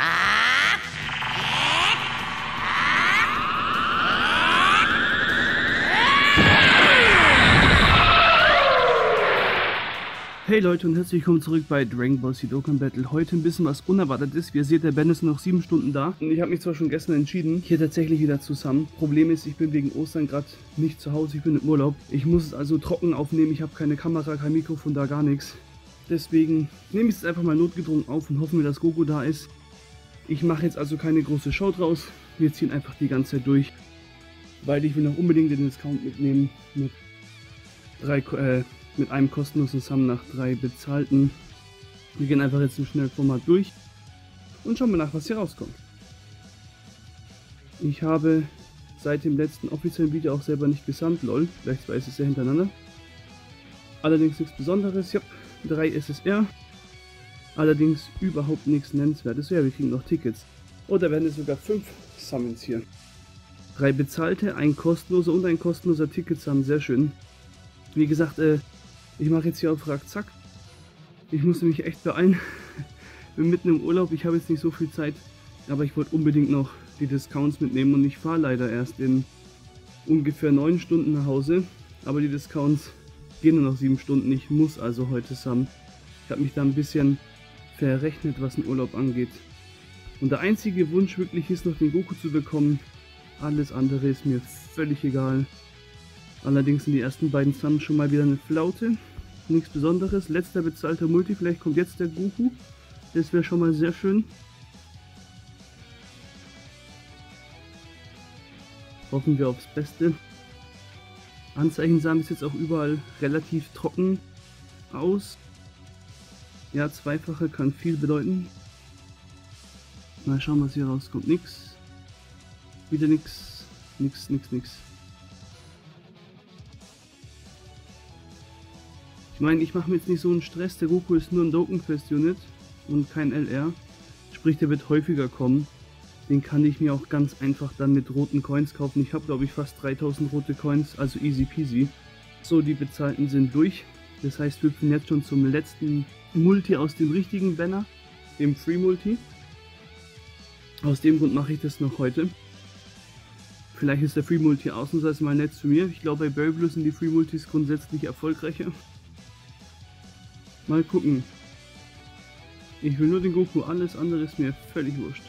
Hey Leute und herzlich willkommen zurück bei Dragon Ball Z Dokkan Battle. Heute ein bisschen was Unerwartetes. Wie ihr seht, der Ben ist noch sieben Stunden da. Und ich habe mich zwar schon gestern entschieden, hier tatsächlich wieder zusammen. Problem ist, ich bin wegen Ostern gerade nicht zu Hause, ich bin im Urlaub. Ich muss es also trocken aufnehmen, ich habe keine Kamera, kein Mikrofon, da gar nichts. Deswegen nehme ich es einfach mal notgedrungen auf und hoffen wir, dass Goku da ist. Ich mache jetzt also keine große Show draus. Wir ziehen einfach die ganze Zeit durch. Weil ich will noch unbedingt den Discount mitnehmen mit drei, äh, mit einem kostenlosen Sum nach drei bezahlten. Wir gehen einfach jetzt im Schnellformat durch und schauen mal nach, was hier rauskommt. Ich habe seit dem letzten offiziellen Video auch selber nicht gesandt, lol, vielleicht zwei SSR hintereinander. Allerdings nichts Besonderes, ja, drei SSR. Allerdings überhaupt nichts Nennenswertes. Ja, wir kriegen noch Tickets. Oder werden es sogar fünf Summons hier. Drei bezahlte, ein kostenloser und ein kostenloser Ticket-Summon, sehr schön. Wie gesagt, äh, ich mache jetzt hier auf Rack Zack. Ich muss mich echt beeilen. Bin mitten im Urlaub, ich habe jetzt nicht so viel Zeit. Aber ich wollte unbedingt noch die Discounts mitnehmen und ich fahre leider erst in ungefähr 9 Stunden nach Hause. Aber die Discounts gehen nur noch 7 Stunden. Ich muss also heute zusammen. Ich habe mich da ein bisschen verrechnet, was den Urlaub angeht. Und der einzige Wunsch wirklich ist noch den Goku zu bekommen. Alles andere ist mir völlig egal. Allerdings sind die ersten beiden Summons schon mal wieder eine Flaute nichts Besonderes. Letzter bezahlter Multi, vielleicht kommt jetzt der Goku. Das wäre schon mal sehr schön. Hoffen wir aufs Beste. Anzeichen sahen bis jetzt auch überall relativ trocken aus. Ja, zweifache kann viel bedeuten. Mal schauen, was hier rauskommt. Nix. Wieder nix. Nix, nix, nix. Ich meine, ich mache mir jetzt nicht so einen Stress. Der Goku ist nur ein Dokkan Quest Unit und kein LR. Sprich, der wird häufiger kommen. Den kann ich mir auch ganz einfach dann mit roten Coins kaufen. Ich habe, glaube ich, fast 3000 rote Coins, also easy peasy. So, die bezahlten sind durch. Das heißt, wir sind jetzt schon zum letzten Multi aus dem richtigen Banner, dem Free Multi. Aus dem Grund mache ich das noch heute. Vielleicht ist der Free Multi ausnahmsweise mal nett zu mir. Ich glaube, bei Barry Blue sind die Free Multis grundsätzlich erfolgreicher. Mal gucken. Ich will nur den Goku, alles andere ist mir völlig wurscht.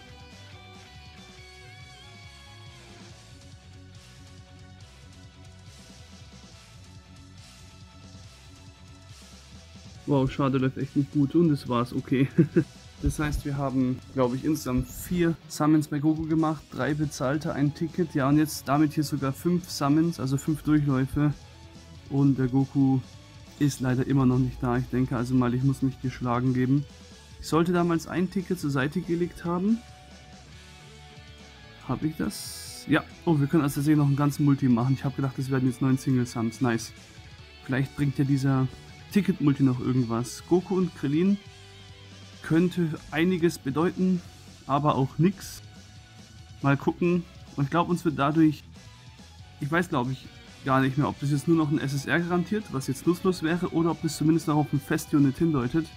Wow, schade, läuft echt nicht gut und es war's, okay. das heißt, wir haben, glaube ich, insgesamt vier Summons bei Goku gemacht, drei bezahlte, ein Ticket, ja und jetzt damit hier sogar fünf Summons, also fünf Durchläufe und der Goku ist leider immer noch nicht da. Ich denke also mal, ich muss mich geschlagen geben. Ich sollte damals ein Ticket zur Seite gelegt haben. Habe ich das? Ja. Oh, wir können also sehen noch einen ganzen Multi machen. Ich habe gedacht, das werden jetzt neun Single Sums. Nice. Vielleicht bringt ja dieser Ticket-Multi noch irgendwas. Goku und Krillin könnte einiges bedeuten, aber auch nichts. Mal gucken. Und ich glaube, uns wird dadurch, ich weiß glaube ich, gar nicht mehr, ob das jetzt nur noch ein SSR garantiert, was jetzt nutzlos wäre, oder ob das zumindest noch auf ein Fest-Unit hindeutet,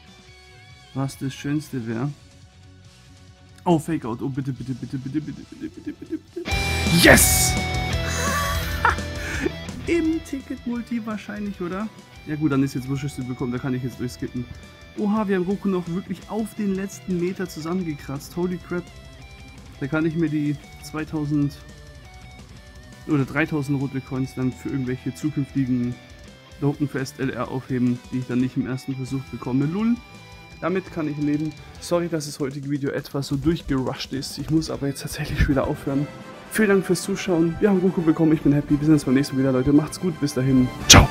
was das Schönste wäre. Oh, Fake-Out. Oh, bitte, bitte, bitte, bitte, bitte, bitte, bitte, bitte, bitte. Yes! Im Ticket-Multi wahrscheinlich, oder? Ja gut, dann ist jetzt Wurschüsse bekommen, da kann ich jetzt durchskippen. Oha, wir haben Goku noch wirklich auf den letzten Meter zusammengekratzt. Holy crap. Da kann ich mir die 2000 oder 3000 rote Coins dann für irgendwelche zukünftigen Tokenfest LR aufheben, die ich dann nicht im ersten Versuch bekomme. Lull. Damit kann ich leben. Sorry, dass das heutige Video etwas so durchgerusht ist. Ich muss aber jetzt tatsächlich wieder aufhören. Vielen Dank fürs Zuschauen. Wir haben Goku bekommen. Ich bin happy. Wir sehen uns beim nächsten Mal wieder, Leute. Macht's gut. Bis dahin. Ciao.